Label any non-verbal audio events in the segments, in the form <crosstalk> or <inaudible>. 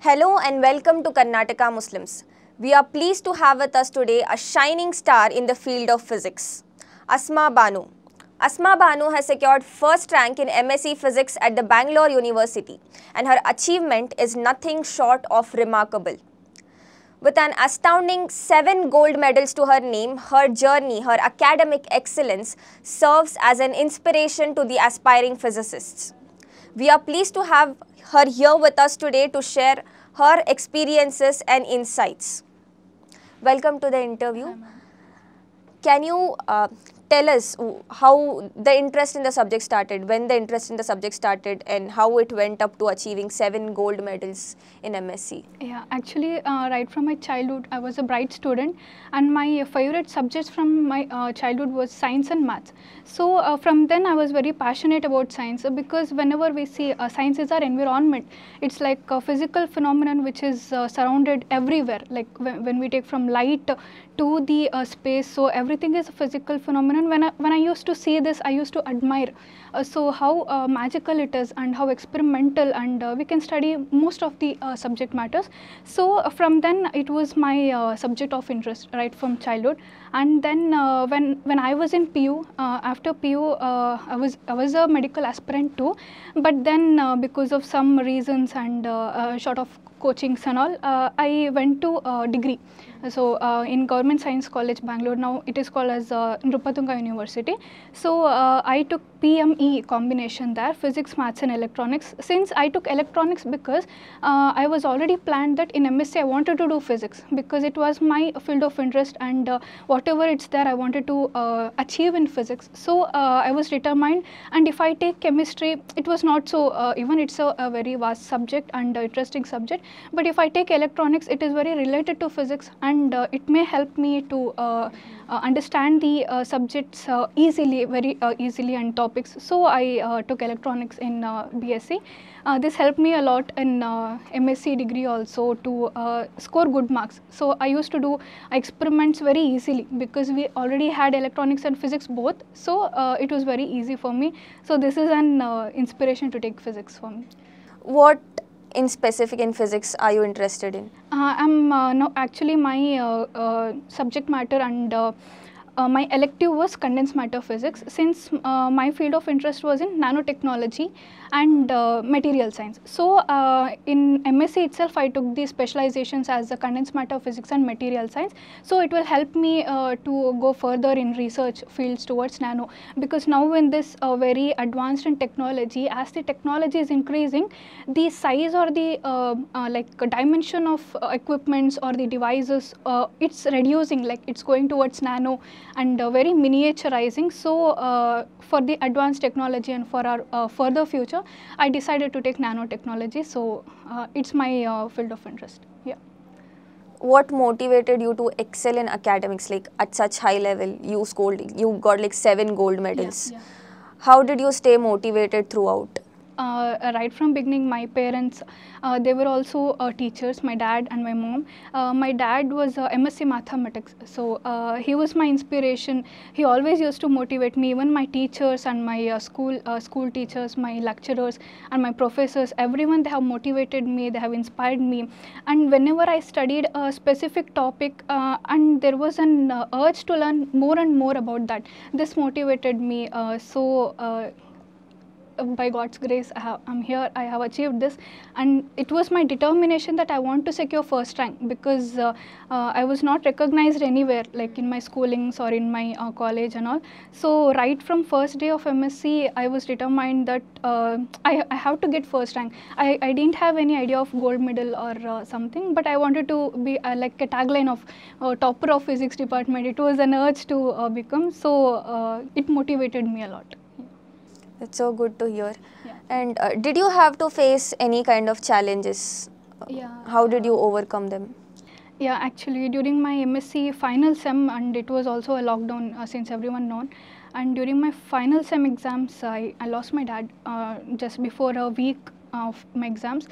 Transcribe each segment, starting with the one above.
Hello and welcome to Karnataka Muslims. We are pleased to have with us today a shining star in the field of physics, Asma Banu. Asma Banu has secured first rank in MSc Physics at the Bangalore University and her achievement is nothing short of remarkable. With an astounding seven gold medals to her name, her journey, her academic excellence serves as an inspiration to the aspiring physicists. We are pleased to have her here with us today to share her experiences and insights. Welcome to the interview. Can you uh, tell us how the interest in the subject started, when the interest in the subject started, and how it went up to achieving seven gold medals in MSc? Yeah, actually, uh, right from my childhood, I was a bright student, and my favorite subjects from my uh, childhood was science and maths. So uh, from then, I was very passionate about science because whenever we see uh, science is our environment, it's like a physical phenomenon which is uh, surrounded everywhere. Like when, when we take from light to the uh, space, so everything is a physical phenomenon. When I, when I used to see this, I used to admire. Uh, so how uh, magical it is and how experimental and uh, we can study most of the uh, subject matters so uh, from then it was my subject of interest right from childhood and then when when i was in pu after pu i was i was a medical aspirant too but then because of some reasons and short of coachings and all uh, i went to uh, degree. So uh, in government science college bangalore now it is called as uh, Nrupatunga university. So uh, i took pme combination there physics maths and electronics. Since i took electronics because uh, i was already planned that in msc i wanted to do physics because it was my field of interest and whatever it's there i wanted to achieve in physics. So i was determined and if i take chemistry it was not so even it's a, a very vast subject and interesting subject but if i take electronics it is very related to physics and uh, it may help me to uh, uh, understand the uh, subjects uh, easily very easily and topics. So i took electronics in bsc this helped me a lot in msc degree also to score good marks. So i used to do experiments very easily because we already had electronics and physics both. So it was very easy for me. So this is an inspiration to take physics for me. What in specific in physics are you interested in? Uh, I'm uh, no actually my uh, subject matter and uh, my elective was condensed matter physics since uh, my field of interest was in nanotechnology and uh, material science. So uh, in MSc itself, I took the specializations as the condensed matter physics and material science. So it will help me uh, to go further in research fields towards nano because now in this uh, very advanced in technology, as the technology is increasing, the size or the like dimension of equipments or the devices, it's reducing. Like it's going towards nano and uh, very miniaturizing. So uh, for the advanced technology and for our uh, further future, I decided to take nanotechnology. So uh, it's my uh, field of interest. Yeah. What motivated you to excel in academics like at such high level? You scored, you got like seven gold medals. yeah. How did you stay motivated throughout? Uh, right from beginning my parents uh, they were also uh, teachers my dad and my mom. Uh, my dad was uh, msc mathematics. So uh, he was my inspiration. He always used to motivate me even my teachers and my uh, school uh, school teachers my lecturers and my professors. Everyone they have motivated me they have inspired me. And whenever i studied a specific topic uh, and there was an uh, urge to learn more and more about that this motivated me uh, so uh, by God's grace, I have, I'm here. I have achieved this, and it was my determination that I want to secure first rank because uh, uh, I was not recognized anywhere, like in my schoolings or in my uh, college and all. So right from first day of MSc, I was determined that uh, I, I have to get first rank. I, I didn't have any idea of gold medal or uh, something, but I wanted to be uh, like a tagline of topper of physics department. It was an urge to become, so it motivated me a lot. That's so good to hear. Yeah. And uh, did you have to face any kind of challenges? Yeah. How did you overcome them? Yeah, actually, during my MSc final sem, and it was also a lockdown uh, since everyone known. And during my final sem exams, I, I lost my dad uh, just before a week of my exams.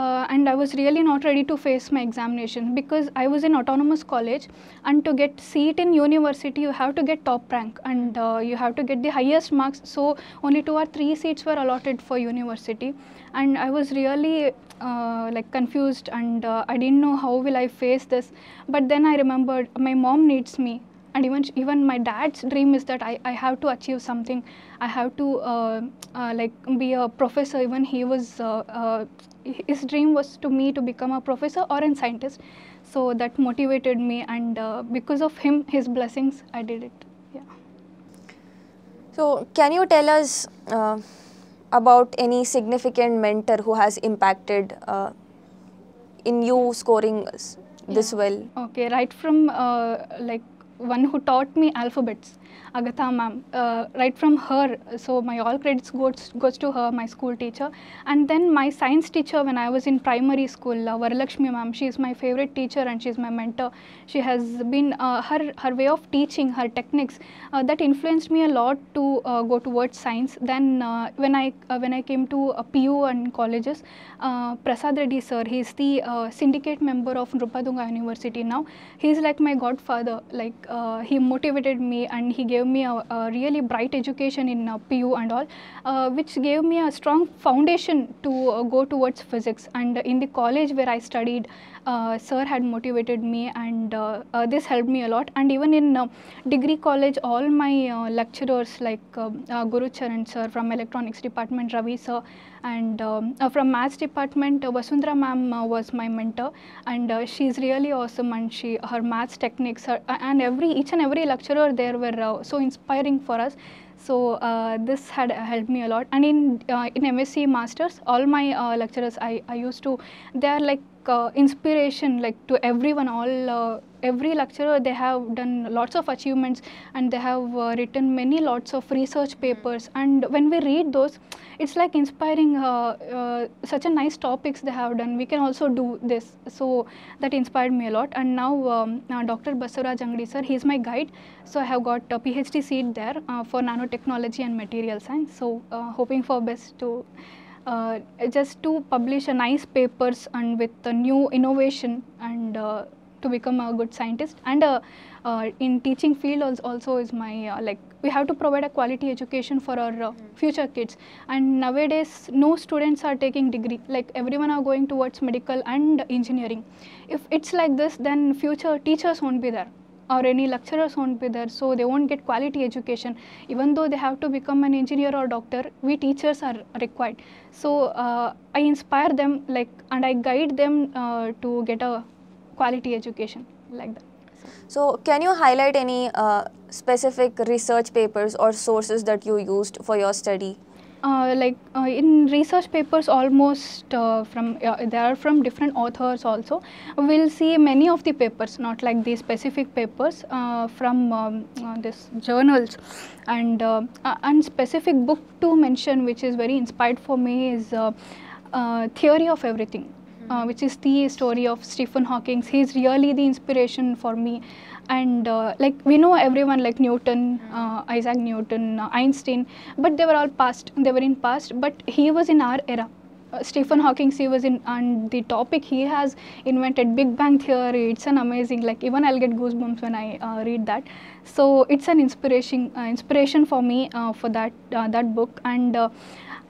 Uh, and I was really not ready to face my examination because I was in autonomous college, and to get seat in university, you have to get top rank and uh, you have to get the highest marks. So only two or three seats were allotted for university, and I was really uh, like confused and uh, I didn't know how will I face this. But then I remembered my mom needs me and even even my dad's dream is that I, I have to achieve something. I have to uh, uh, like be a professor. Even he was uh, uh, his dream was to me to become a professor or a scientist. So that motivated me and uh, because of him his blessings i did it. Yeah. So, can you tell us uh, about any significant mentor who has impacted uh, in you scoring this Yeah. well? Okay, right from uh, like one who taught me alphabets, Agatha ma'am. Uh, right from her, so my all credits goes goes to her, my school teacher. And then my science teacher when I was in primary school, uh, Varalakshmi ma'am. She is my favorite teacher and she is my mentor. She has been uh, her her way of teaching, her techniques uh, that influenced me a lot to uh, go towards science. Then uh, when I uh, when I came to PU and colleges, Prasad Reddy sir, he is the syndicate member of Nrupatunga University now. He is like my godfather. Like he motivated me and he gave me a, a really bright education in uh, PU and all, uh, which gave me a strong foundation to uh, go towards physics. And in the college where I studied, sir had motivated me and this helped me a lot and even in degree college all my lecturers like uh, Guru Charan sir from electronics department Ravi sir and um, from maths department Vasundhara ma'am was my mentor and uh, she's really awesome and she her maths techniques her, and every each and every lecturer there were uh, so inspiring for us. So uh, this had helped me a lot. And in uh, in msc masters all my uh, lecturers I, I used to they are like inspiration like to everyone all every lecturer they have done lots of achievements and they have uh, written many lots of research papers. And when we read those it's like inspiring uh, uh, such a nice topics they have done. We can also do this. So that inspired me a lot. And now um, uh, dr basaraj angadi sir he is my guide. So i have got a phd seat there uh, for nanotechnology and material science. So uh, hoping for best to uh, just to publish a nice papers and with a new innovation and uh, to become a good scientist. And uh, uh, in teaching field als- also is my uh, like we have to provide a quality education for our uh, future kids. And nowadays no students are taking degree. Like everyone are going towards medical and engineering. If it's like this then future teachers won't be there or any lecturers won't be there. So they won't get quality education. Even though they have to become an engineer or doctor we teachers are required. So uh, i inspire them like and i guide them uh, to get a quality education like that. So, can you highlight any uh, specific research papers or sources that you used for your study? uh, like uh, in research papers almost uh, from uh, they are from different authors also. We'll see many of the papers not like the specific papers uh, from um, uh, this journals. And and specific book to mention which is very inspired for me is uh, uh, theory of everything uh, which is the story of Stephen Hawking. He's really the inspiration for me. And uh, like we know everyone like Newton, uh, Isaac Newton, uh, Einstein, but they were all past. They were in past, but he was in our era. Uh, Stephen Hawking, he was in, and the topic he has invented, Big Bang Theory. It's an amazing. Like even I'll get goosebumps when I uh, read that. So it's an inspiration, inspiration for me for that that book and.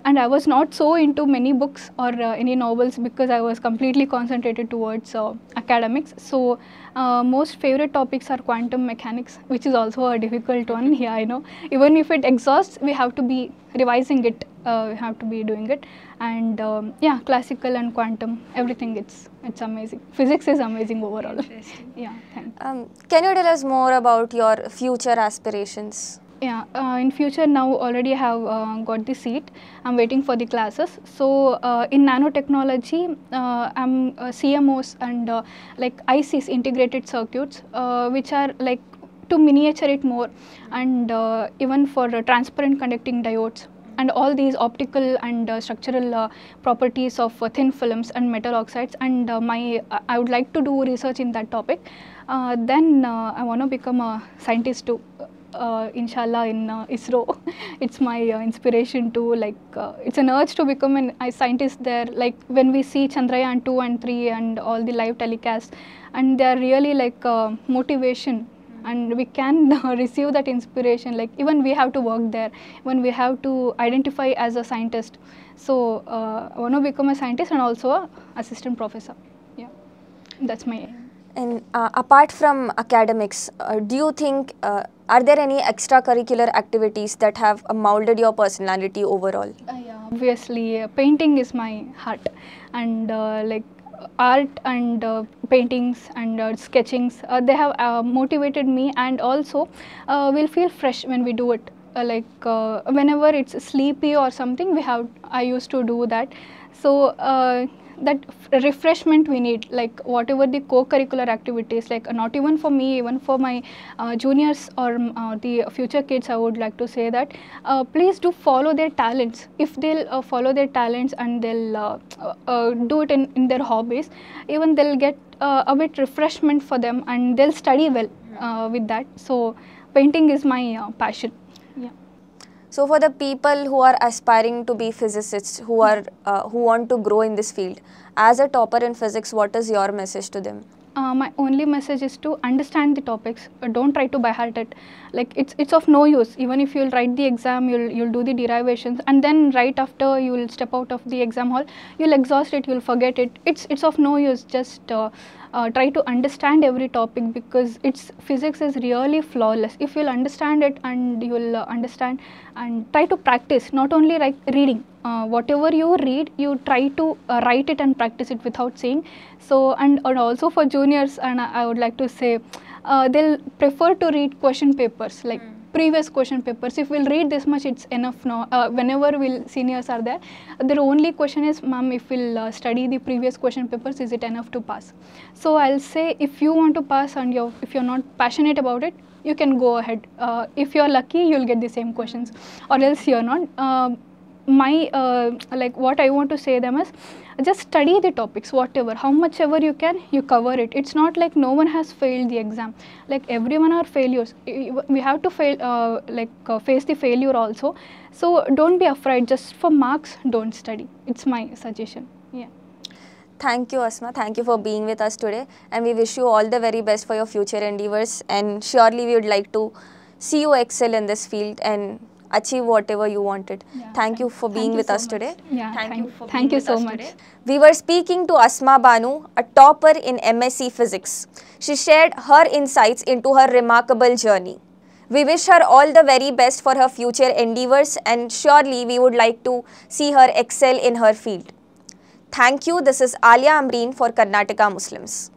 And I was not so into many books or uh, any novels because I was completely concentrated towards uh, academics. So uh, most favorite topics are quantum mechanics, which is also a difficult one. <laughs> Yeah, I know. Even if it exhausts, we have to be revising it. Uh, we have to be doing it. And um, yeah, classical and quantum, everything. It's it's amazing. Physics is amazing overall. <laughs> yeah, thank. Um, can you tell us more about your future aspirations? Yeah, uh, in future now already have uh, got the seat. I'm waiting for the classes. So uh, in nanotechnology, uh, I'm uh, CMOS and uh, like ICs, integrated circuits, which are like to miniature it more, and even for transparent conducting diodes and all these optical and structural properties of thin films and metal oxides and my i would like to do research in that topic then i want to become a scientist too uh, inshallah in uh, ISRO. <laughs> it's my uh, inspiration to like uh, it's an urge to become an, a scientist there. Like when we see Chandrayaan 2 and 3 and all the live telecasts, and they are really like uh, motivation. And we can <laughs> receive that inspiration. Like even we have to work there. When we have to identify as a scientist. So uh, I want to become a scientist and also a assistant professor. Yeah, that's my aim. And uh, apart from academics, uh, do you think uh, are there any extracurricular activities that have molded your personality overall? Uh, yeah, obviously, uh, painting is my heart, and uh, like art and uh, paintings and uh, sketchings, uh, they have motivated me, and also we'll feel fresh when we do it. Like whenever it's sleepy or something, we have I used to do that. So. Uh, that refreshment we need like whatever the co-curricular activities like not even for me even for my uh, juniors or uh, the future kids i would like to say that uh, please do follow their talents. If they'll uh, follow their talents and they'll uh, uh, uh, do it in, in their hobbies even they'll get uh, a bit refreshment for them and they'll study well uh, with that. So painting is my uh, passion. Yeah So for the people who are aspiring to be physicists, who are uh, who want to grow in this field, as a topper in physics, what is your message to them? uh, my only message is to understand the topics. Uh, don't try to by it. Like it's it's of no use. Even if you'll write the exam you'll you'll do the derivations and then right after you'll step out of the exam hall you'll exhaust it you'll forget it. It's it's of no use. Just uh, try to understand every topic because it's physics is really flawless if you'll understand it and you'll uh, understand and try to practice not only like reading uh, whatever you read you try to uh, write it and practice it without saying. so and, and also for juniors and I, I would like to say uh, they'll prefer to read question papers like previous question papers if we'll read this much it's enough now. Uh, whenever we'll seniors are there their only question is ma'am if we'll uh, study the previous question papers is it enough to pass? So i'll say if you want to pass and you're if you're not passionate about it you can go ahead. Uh, if you're lucky you'll get the same questions. Or else you're not. Um my uh, like what i want to say them is just study the topics whatever how much ever you can you cover it. It's not like no one has failed the exam. Like everyone are failures. We have to fail uh, like uh, face the failure also. So don't be afraid. Just for marks don't study. It's my suggestion. Yeah. Thank you, Asma. Thank you for being with us today, and we wish you all the very best for your future endeavors. And surely, we would like to see you excel in this field. And achieve whatever you wanted. Yeah, thank you for being you with so us much. today. Yeah, thank, thank- you for thank you so much. today. We were speaking to Asma Banu, a topper in MSc Physics. She shared her insights into her remarkable journey. We wish her all the very best for her future endeavors, and surely we would like to see her excel in her field. Thank you. This is Alia Amreen for Karnataka Muslims.